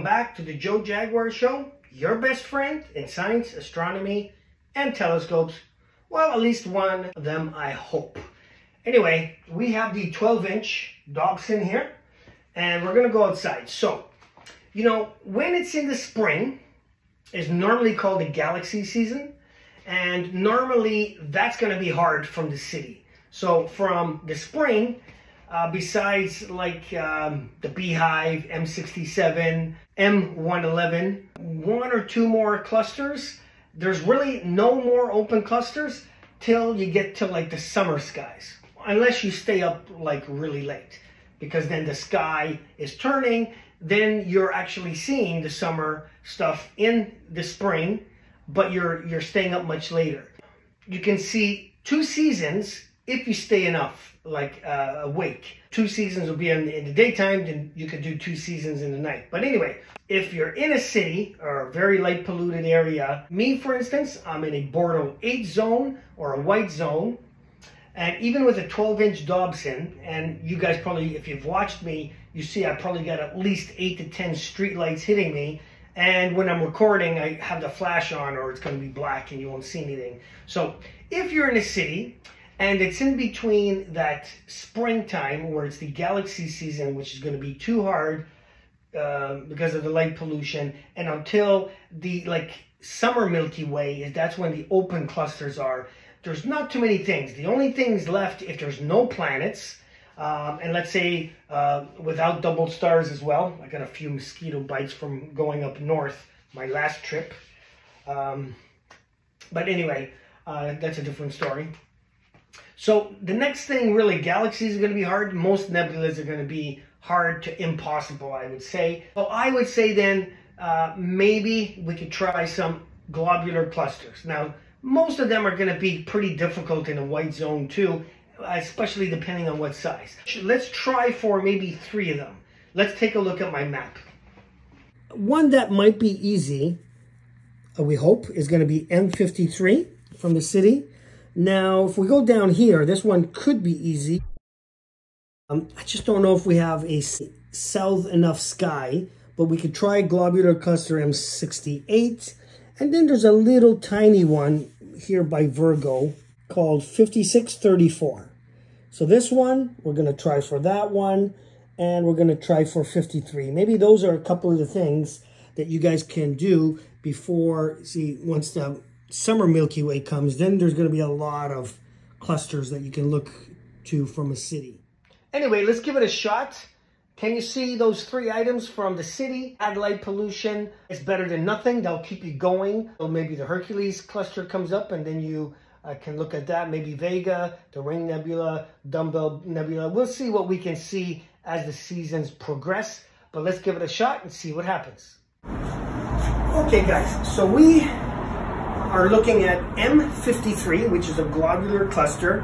Welcome back to the Joe Jaguar Show, your best friend in science, astronomy, and telescopes. Well, at least one of them, I hope. Anyway, we have the 12-inch Dobson here, and we're going to go outside. So, you know, when it's in the spring, it's normally called the galaxy season, and normally that's going to be hard from the city. So from the spring, uh, besides like um, the Beehive, M67, M111, one or two more clusters. There's really no more open clusters till you get to like the summer skies, unless you stay up like really late, because then the sky is turning. Then you're actually seeing the summer stuff in the spring, but you're you're staying up much later. You can see two seasons if you stay enough like uh, awake. Two seasons will be in, in, the daytime, then you could do two seasons in the night. But anyway, if you're in a city or a very light polluted area, me for instance, I'm in a Bortle 8 zone or a white zone. And even with a 12 inch Dobson, and you guys probably, if you've watched me, you see I probably got at least 8 to 10 street lights hitting me. And when I'm recording, I have the flash on or it's going to be black and you won't see anything. So if you're in a city and it's in between that springtime where it's the galaxy season, which is going to be too hard uh, because of the light pollution, and until the like summer Milky Way, is that's when the open clusters are. There's not too many things. The only things left, if there's no planets, um, and let's say uh, without double stars as well. I got a few mosquito bites from going up north my last trip. Um, but anyway, uh, that's a different story. So the next thing, really, galaxies are going to be hard. Most nebulas are going to be hard to impossible, I would say. So I would say then uh, maybe we could try some globular clusters. Now, most of them are going to be pretty difficult in a white zone too, especially depending on what size. Let's try for maybe three of them. Let's take a look at my map. One that might be easy, uh, we hope, is going to be M53 from the city. Now, if we go down here, this one could be easy. Um, I just don't know if we have a south enough sky, but we could try globular cluster M68. And then there's a little tiny one here by Virgo called 5634. So this one, we're going to try for that one, and we're going to try for 53. Maybe those are a couple of the things that you guys can do before, see, once the summer Milky Way comes, then there's going to be a lot of clusters that you can look to from a city. Anyway, let's give it a shot. Can you see those three items from the city? Adelaide pollution. It's better than nothing. They'll keep you going. So maybe the Hercules cluster comes up and then you uh, can look at that. Maybe Vega, the Ring Nebula, Dumbbell Nebula. We'll see what we can see as the seasons progress. But let's give it a shot and see what happens. Okay, guys. So we are looking at M53, which is a globular cluster.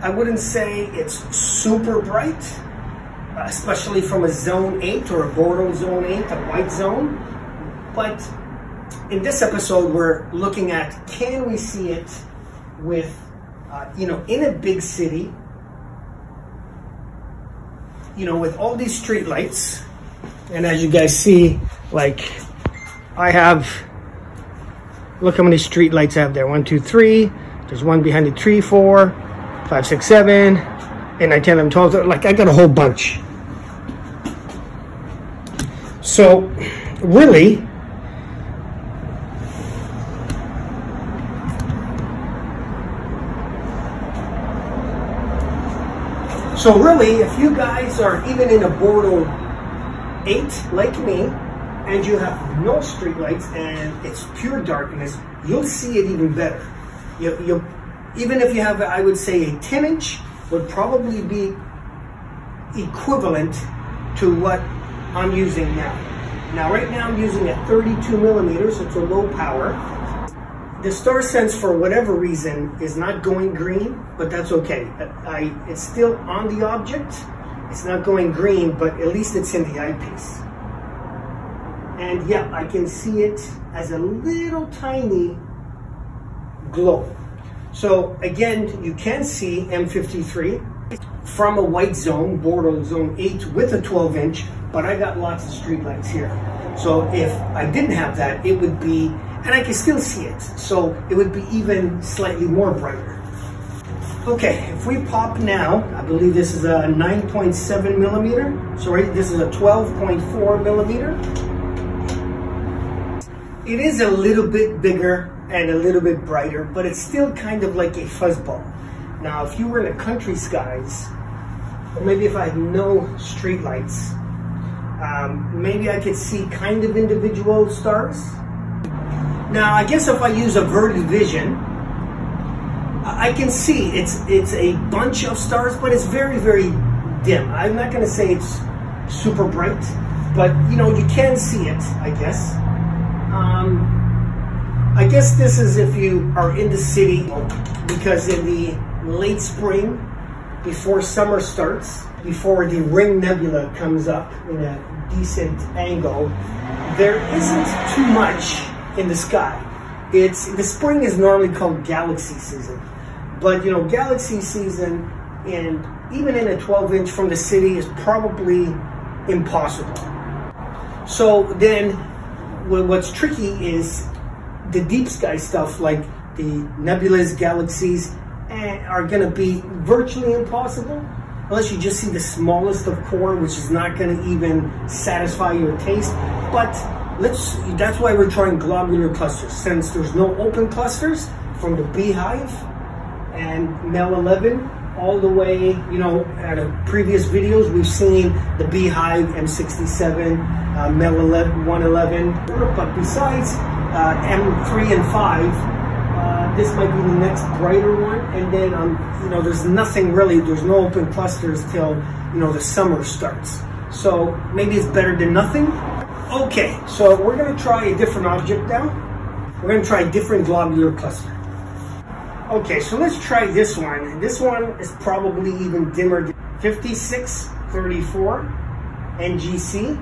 I wouldn't say it's super bright, especially from a zone 8 or a Bortle zone 8, a white zone. But in this episode, we're looking at can we see it with, uh, you know, in a big city, you know, with all these street lights. And as you guys see, like I have Look how many street lights I have there. One, two, three. There's one behind the tree, four, five, six, seven, eight, nine, ten, eleven, twelve. Like I got a whole bunch. So really, So really, if you guys are even in a Bortle 8 like me, and you have no street lights and it's pure darkness, you'll see it even better. You, you, even if you have, I would say, a 10 inch would probably be equivalent to what I'm using now. Now, right now I'm using a 32 millimeters, so it's a low power. The star sense, for whatever reason, is not going green, but that's okay. I, it's still on the object. It's not going green, but at least it's in the eyepiece. And yeah, I can see it as a little tiny glow. So again, you can see M53. from a white zone, Bortle zone 8 with a 12 inch, but I got lots of streetlights here. So if I didn't have that, it would be, and I can still see it, so it would be even slightly more brighter. Okay, if we pop now, I believe this is a 9.7 millimeter. sorry, this is a 12.4 millimeter. It is a little bit bigger and a little bit brighter, but it's still kind of like a fuzzball. Now, if you were in the country skies, or maybe if I had no street lights, um, maybe I could see kind of individual stars. Now, I guess if I use a Vision, I can see it's it's a bunch of stars, but it's very very dim. I'm not going to say it's super bright, but you know you can see it. I guess. Um, I guess this is if you are in the city, because in the late spring, before summer starts, before the Ring Nebula comes up in a decent angle, there isn't too much in the sky. It's the spring is normally called galaxy season. But you know, Galaxy season and even in a 12 inch from the city is probably impossible. So then what's tricky is the deep sky stuff like the nebulous galaxies eh, are going to be virtually impossible unless you just see the smallest of core, which is not going to even satisfy your taste. But let's that's why we're trying globular clusters. Since there's no open clusters from the beehive, and Mel 11 all the way, you know, at a previous videos, we've seen the Beehive M67, uh, MEL 111, But besides uh, M3 and 5, uh, this might be the next brighter one. And then, um, you know, there's nothing really, there's no open clusters till, you know, the summer starts. So maybe it's better than nothing. Okay, so we're gonna try a different object now. We're gonna try a different globular cluster. Okay, so let's try this one. This one is probably even dimmer. 5634 NGC,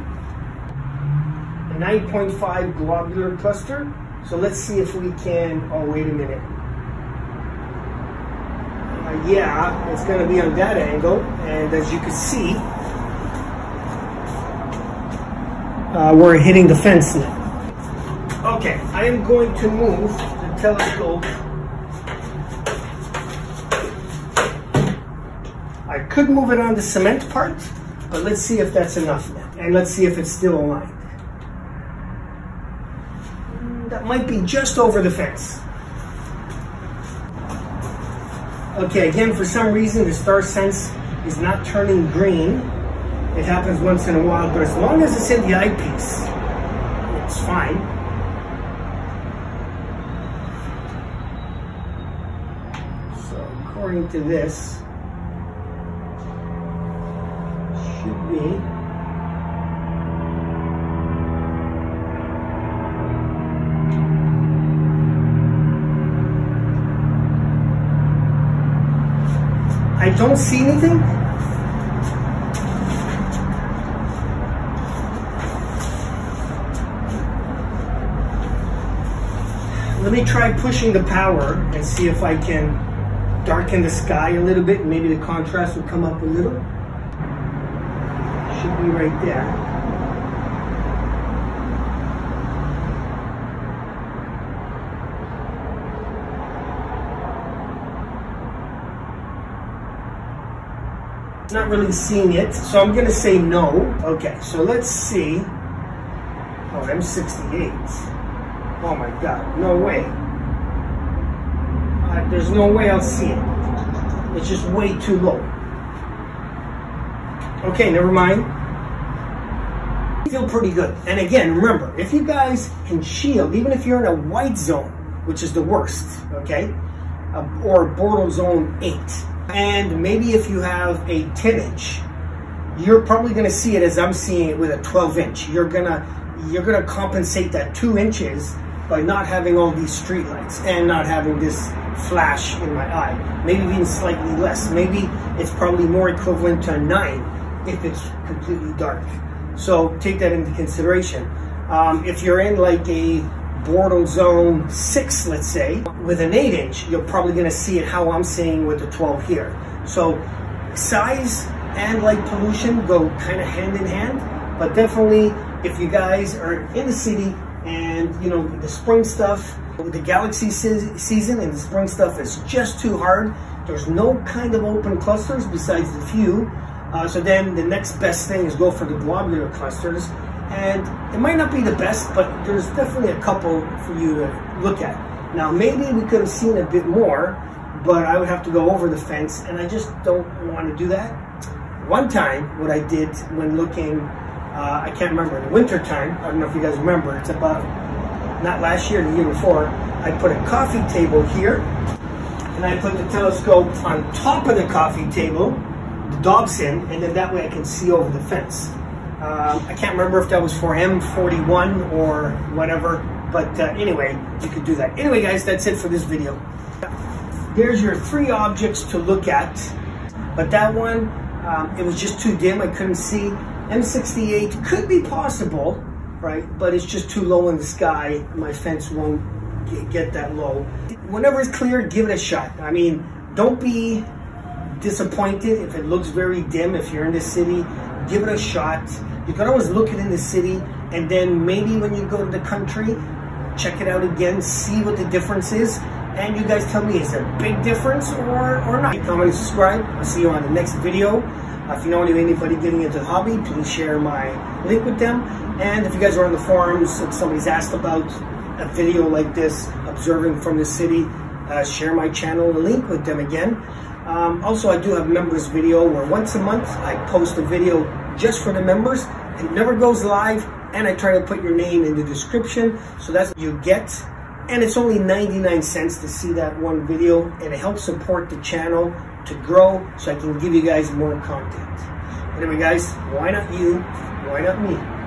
a 9.5 globular cluster. So let's see if we can, oh wait a minute. Uh, yeah, it's gonna be on that angle. And as you can see, uh, we're hitting the fence now. Okay, I am going to move the telescope I could move it on the cement part, but let's see if that's enough now. And let's see if it's still aligned. Mm, that might be just over the fence. Okay, again, for some reason, the star sense is not turning green. It happens once in a while, but as long as it's in the eyepiece, it's fine. So according to this, don't see anything. Let me try pushing the power and see if I can darken the sky a little bit. Maybe the contrast will come up a little should be right there. Not really seeing it, so I'm gonna say no. Okay, so let's see. Oh, M68. Oh my God, no way. Uh, there's no way I'll see it. It's just way too low. Okay, never mind. Feel pretty good. And again, remember, if you guys can shield, even if you're in a white zone, which is the worst, okay, uh, or Bortle zone 8, and maybe if you have a 10 inch, you're probably going to see it as I'm seeing it with a 12 inch. You're gonna you're gonna compensate that two inches by not having all these street lights and not having this flash in my eye. Maybe even slightly less. Maybe it's probably more equivalent to a nine if it's completely dark. So take that into consideration. Um, if you're in like a Bortle zone 6, let's say, with an 8 inch, you're probably going to see it how I'm seeing with the 12 here. So size and light pollution go kind of hand in hand, but definitely if you guys are in the city and you know the spring stuff, the galaxy se season and the spring stuff is just too hard. There's no kind of open clusters besides the few. Uh, so then the next best thing is go for the globular clusters. And it might not be the best, but there's definitely a couple for you to look at. Now, maybe we could have seen a bit more, but I would have to go over the fence, and I just don't want to do that. One time, what I did when looking, uh, I can't remember, in the winter time, I don't know if you guys remember, it's about, not last year, the year before, I put a coffee table here, and I put the telescope on top of the coffee table, the dog's in, and then that way I can see over the fence. Um, I can't remember if that was for M41 or whatever, but uh, anyway, you could do that. Anyway, guys, that's it for this video. There's your three objects to look at, but that one, um, it was just too dim, I couldn't see. M68 could be possible, right, but it's just too low in the sky. My fence won't get that low. Whenever it's clear, give it a shot. I mean, don't be disappointed if it looks very dim. If you're in the city, give it a shot. You can always look it in the city, and then maybe when you go to the country, check it out again, see what the difference is, and you guys tell me, is there a big difference or, or not? Comment, subscribe. I'll see you on the next video. Uh, if you know anybody getting into the hobby, please share my link with them. And if you guys are on the forums, if somebody's asked about a video like this, observing from the city, uh, share my channel link with them again. Um, also, I do have members video where once a month I post a video just for the members. It never goes live, and I try to put your name in the description, so that's you get. And it's only 99 cents to see that one video, and it helps support the channel to grow so I can give you guys more content. Anyway, guys, why not you? Why not me?